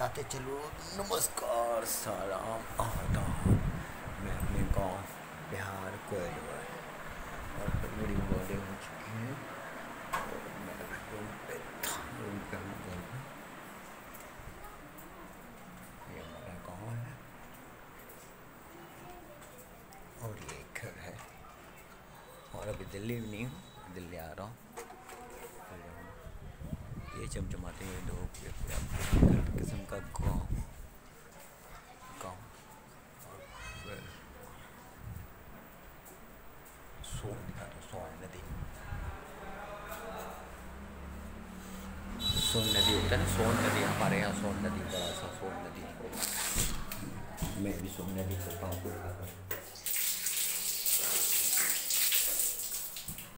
बताते चलो, नमस्कार, सलाम, आदाब। मैं अपने गाँव बिहार कोयलवर और मेरी बॉडी हो चुकी है। और मैं रूम पे था रूम पे हूँ। घर में ये हमारा गाँव है। और ये घर है। और अभी दिल्ली भी नहीं हूँ, दिल्ली आ रहा हूँ। ये चमचमाते हुए लोग किस्म का गाँव गाँव और फिर सोन नदी होता है ना सोन नदी हमारे यहाँ सोन नदी बड़ा सा सोन नदी मैं भी सोन नदी को पाँव को